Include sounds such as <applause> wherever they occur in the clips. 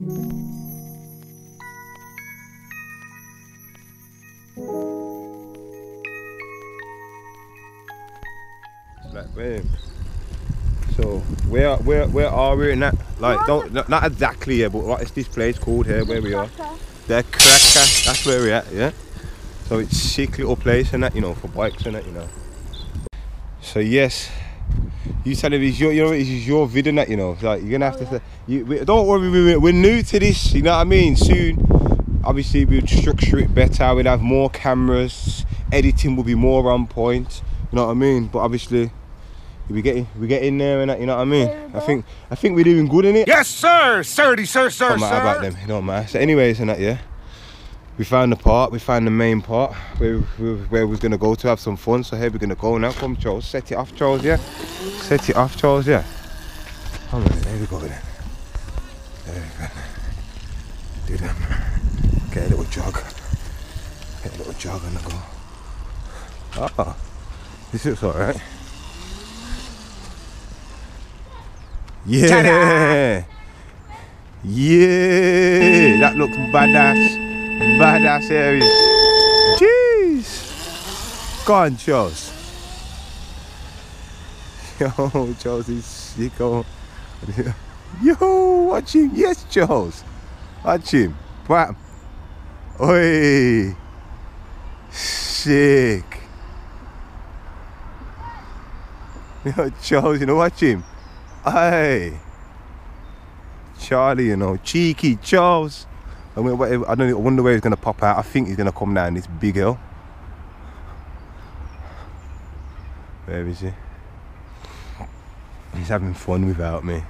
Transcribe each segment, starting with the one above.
Like. So where where where are we in that? Like don't not, not exactly here, but what is this place called here where we are? The Craka. That's where we're at, yeah. So it's sick little place and that, you know, for bikes and that, you know. So yes, you said it is your, you know, it is your video, and that, you know. It's like you're gonna have to oh, say, you, we, don't worry, we, we're new to this. You know what I mean? Soon, obviously, we'll structure it better. We'll have more cameras. Editing will be more on point. You know what I mean? But obviously, we get we get in there and that, you know what I mean. I think I think we're doing good in it. Yes, sir. Sirty, sir, sir, Don't matter about them. It don't matter. So, anyways, and that yeah. We found the part. We found the main part where where we was gonna go to have some fun. So here we're gonna go now. Come, Charles. Set it off, Charles. Yeah. Set it off, Charles. Yeah. Come on, there we go then. There we go. Do them. Get a little jog. Get a little jog and go. Ah, this looks alright. Yeah. Yeah. That looks badass. Badass area. Jeez. <laughs> Go Charles. Yo, Charles is sick. oh. Yo, watch him. Yes, Charles. Watch him. Bam. Oi. Sick. <laughs> Yo, Charles, you know, watch him. Hey. Charlie, you know, cheeky Charles. I mean, I don't I wonder where he's gonna pop out. I think he's gonna come down this big hill. Where is he? He's having fun without me.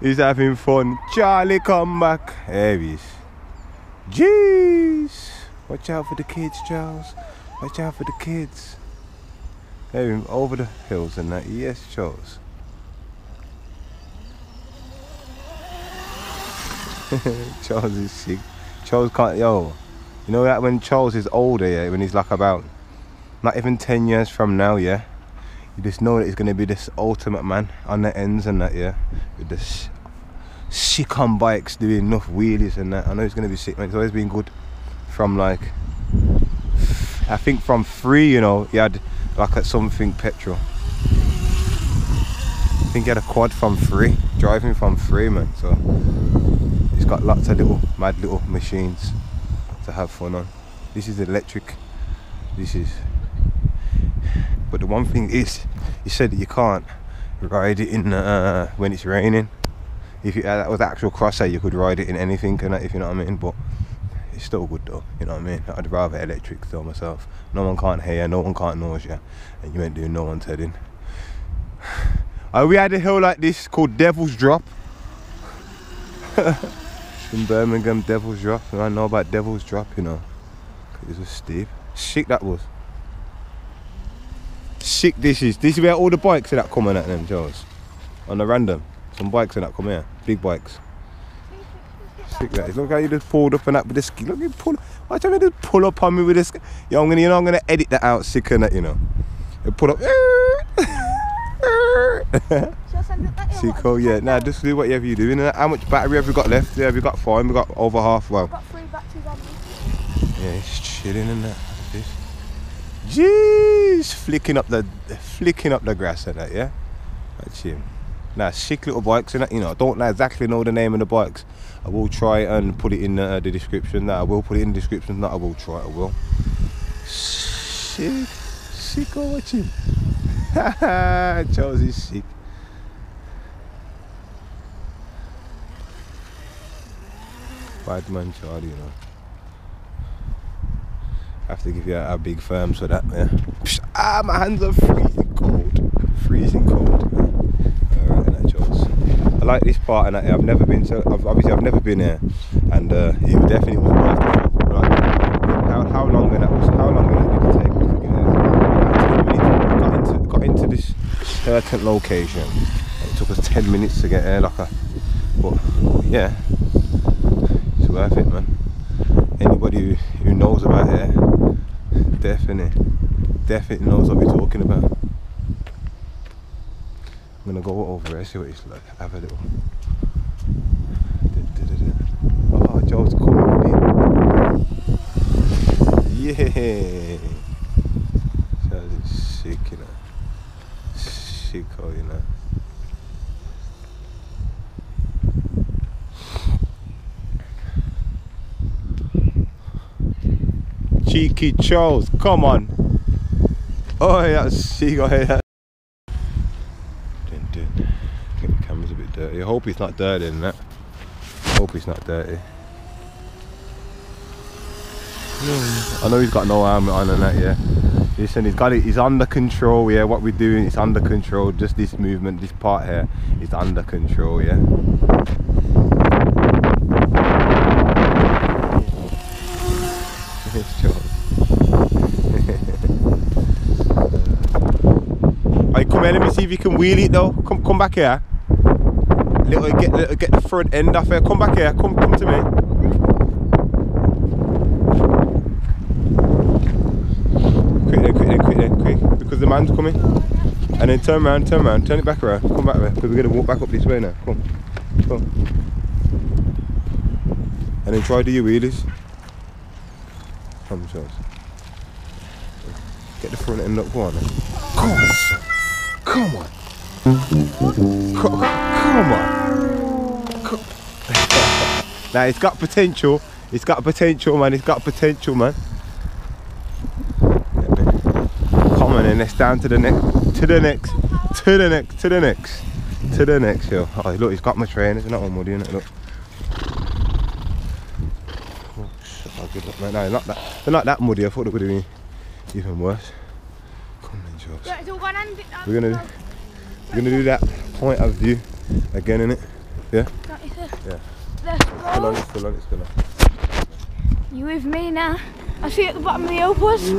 He's having fun. Charlie, come back. There he is. Jeez. Watch out for the kids, Charles. Watch out for the kids. Hey, over the hills and that. Yes, Charles. <laughs> Charles is sick. Charles can't, yo. You know that when Charles is older, yeah, when he's like about, not even 10 years from now, yeah, you just know that he's going to be this ultimate man on the ends and that, yeah, with this sick on bikes doing enough wheelies and that. I know he's going to be sick, man. He's always been good from like, I think from three, you know, he had like a something petrol. I think he had a quad from three, driving from three, man. So got lots of little mad little machines to have fun on. This is electric. This is. But the one thing is, you said that you can't ride it in uh, when it's raining. If you, uh, that was actual crosser, you could ride it in anything, and if you know what I mean. But it's still good though. You know what I mean? I'd rather electric though myself. No one can't hear, no one can't you, and you ain't doing no one's heading. <sighs> Uh, we had a hill like this called Devil's Drop <laughs> in Birmingham. Devil's Drop. and I know about Devil's Drop, you know. It was steep. Sick that was. Sick this is. This is where all the bikes are that coming at them, Charles. On the random. Some bikes are that come here. Big bikes. Sick that is. Look how you just pulled up and that with the ski. Look you pull Why don't you just pull up on me with this? Yo, I'm gonna you know I'm gonna edit that out sick and that, you know. You pull up. <laughs> <laughs> Sico, yeah. Nah, just do whatever you're doing. How much battery have you got left? Yeah, you got five? We got over half. Well, got three batteries on me. yeah, it's chilling in that. Jeez, flicking up the, flicking up the grass and that. Yeah, that's him. Nah, sick little bikes and that. You know, I don't exactly know the name of the bikes. I will try and put it in uh, the description. That I will put it in the description. That I will try. I will. Shit, sicko, watch him. <laughs> Charles is sick. Bad man Charlie, you know. I have to give you a, a big firm so that yeah. Psh, Ah my hands are freezing cold. Freezing cold. Alright that Charles. I like this part and I, I've never been to I've, obviously I've never been here and uh, it definitely was worth the trouble. How, how long and that was how long did it take to get here? About 10 minutes. Got into got into this certain location. It took us ten minutes to get here like a but yeah worth it, man. Anybody who, knows about air, definitely, definitely knows what we're talking about. I'm gonna go over there, see what it's like, have a little. Oh, Joe's coming with me. Yeah! Charlie's sick, you know. Sick, you know. Cheeky Charles, come on. Oh, yeah, sick. Oh, yeah. Dun, dun. I think the camera's a bit dirty. I hope it's not dirty in that. Hope it's not dirty. I know he's got no armor on and that, yeah. Listen, he's got it, he's under control, yeah. What we're doing is under control. Just this movement, this part here is under control, yeah. It's Charles. Let me see if you can wheel it though. Come come back here. Little get little, get the front end off here. Come back here, come come to me. Quick then, quick then, quick then, quick. Because the man's coming. And then turn around, turn around, turn it back around. Come back there. Because we're gonna walk back up this way now. Come. Come. And then try do your wheelies. Come, Charles. Get the front end up, go on then. Come on. Come on. <laughs> Now it's got potential. It's got potential, man. It's got potential, man. Come on, and let's down to the next, to the next, to the next, to the next, to the next, yo. Oh, look, he's got my trainers. It's not all muddy, innit? Look. Oh, shit, oh, good luck, mate. No, not that. They're not that muddy. I thought it would have been even worse. Come on, Jules. Yeah, it's all gone and bit down. We're gonna we're gonna do that point of view again, innit? Yeah. Yeah. Let's Still on it, still on it, still on. You with me now? I see you at the bottom of the opus. Oi!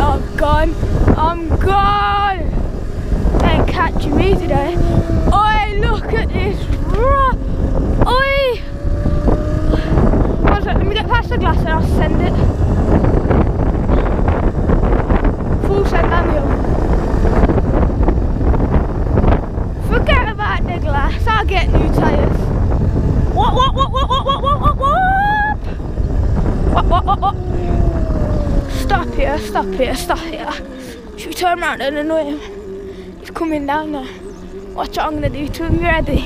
I'm gone. I'm gone. Ain't catching me today. Oi, look at this. Ro- Oi! One sec, let me get past the glass and I'll send it. The hill. Forget about the glass. I'll get new tyres. What? What? What? What? What? What? What? What? What? What? What? What? What? Stop here. Stop here. Stop here. Should we turn around and annoy him? He's coming down now. Watch what I'm gonna do to him. You ready?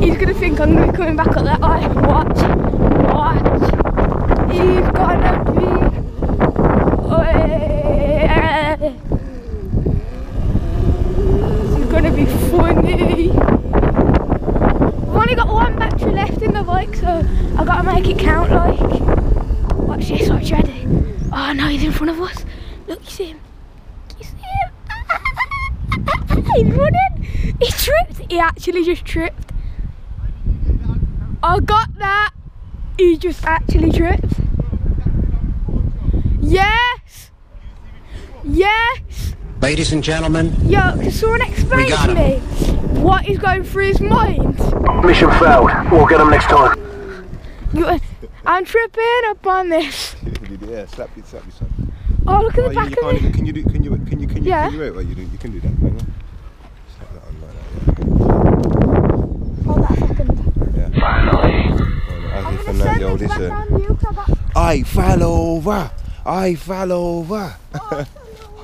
He's gonna think I'm gonna be coming back up that eye. Watch. Watch. He's gonna be. Oi. This is gonna be funny. I've only got one battery left in the bike, so I've got to make it count. Like, watch this. Watch ready. Oh no, he's in front of us. Look, you see him. You see him? he's running. He tripped. He actually just tripped. I got that. He just actually tripped. Yes. Yes. Ladies and gentlemen, Yo, can someone explain to him. me what is going through his mind? Mission failed. We'll get them next time. You, I'm tripping up on this. yeah, slap it, slap it. Oh, look at Oh, the back you of can't it. can you do, can you, can you, can you, Yeah. can you wait, what you do? You can do that, can you? Slap that on like Hold that a second. that, yeah. Finally. Oh, no, I'm as if gonna for now, yo, this this, back down to you 'cause I fell over. I fell over.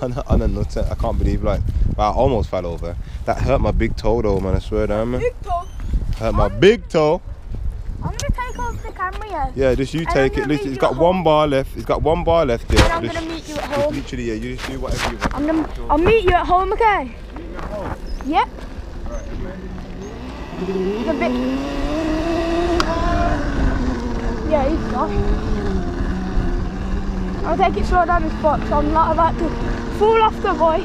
on, a, on a nutter. I can't believe like I almost fell over. That hurt my big toe though, man. I swear down, man. big toe. Hurt my big toe. I'm gonna take off the camera here. Yeah, just you And take it. Listen, meet it's got at one home. bar left. It's got one bar left there. And I'm Just- gonna meet you at home. literally, yeah. You just do whatever you want. I'm gonna, I'll meet you at home, okay? Yep. The bit. Yeah, he's gone. I'll take it slow down spot, so I'm not about to fall off the bike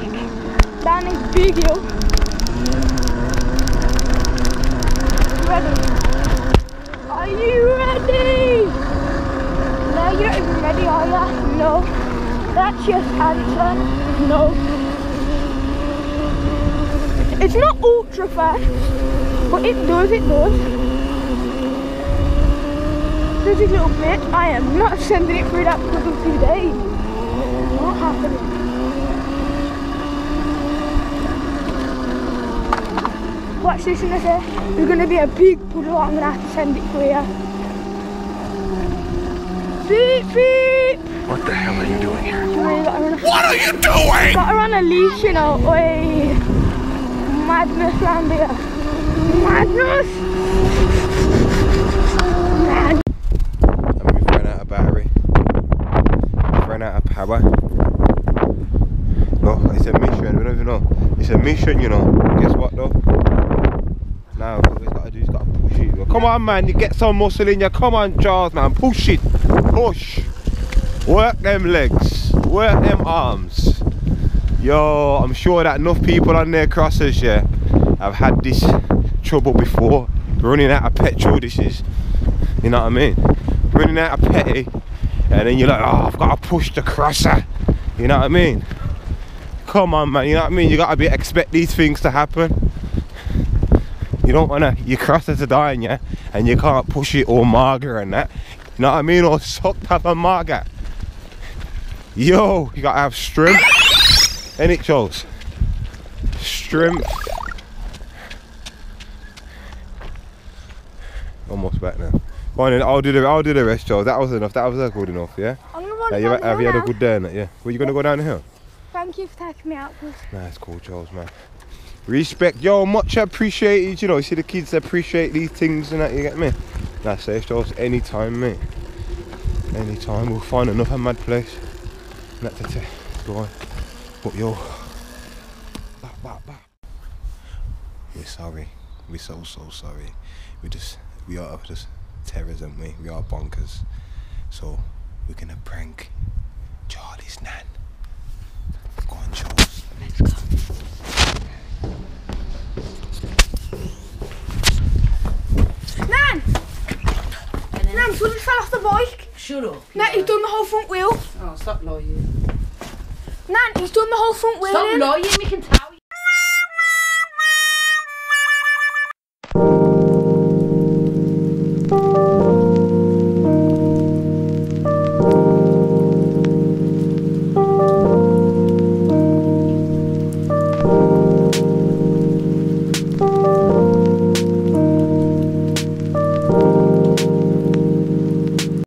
down big hill. Ready? Are you ready? No, you're not even ready, are you? No. That's your answer. No. It's not ultra fast, but it does, it does. There's this little bit. I am not sending it through that puddle today. Not happening. Watch this in a sec. There's gonna be a big puddle. I'm gonna have to send it for you. Beep, beep. What the hell are you doing here? Really gotta run a, What are you doing? gotta run a leash, you know. Oi. Madness round here. Madness. Mad. And we've run out of battery. We've run out of power. No, it's a even know. It's a mission, you know. Guess what though? Now what we've got to do is got to push it. Come on, man. You get some muscle in you. Come on, Charles, man. Push it. Push. Work them legs. Work them arms. Yo, I'm sure that enough people on their crosses, yeah, have had this trouble before. Running out of petrol. This is. You know what I mean? Running out of petty, and then you're like, oh, I've got to push the crosser. You know what I mean? Come on, man. You know what I mean? You got to be expect these things to happen. You don't wanna your crosser to dying, yeah, and you can't push it or marger and that. You know what I mean? Or sucked up a marger. Yo, you gotta have strength. And it shows. Strength. Almost back now. Go on then, I'll do the I'll do the rest, Charles. That was enough. That was good enough, yeah? I'm gonna Yeah, you, have you had a good day in it, yeah? Were you gonna go down the hill? Thank you for taking me out. It's cool, Charles, man. Respect, yo, much appreciated. You know, you see the kids appreciate these things and that. You get me? Nah, say Charles, anytime, mate. Anytime, we'll find another mad place. Not to t- go on. But yo, bah, bah, bah. we're sorry. We're so so sorry. We just we are just terrors, aren't we? We are bonkers. So we're gonna prank Charlie's nan. Go on, Charles. Let's go. Nan! Nan, so just fell off the bike. Shut up. Nan, he's done the whole front wheel. Oh, stop lying. Nan, he's done the whole front wheel. Stop in. lying, we can tell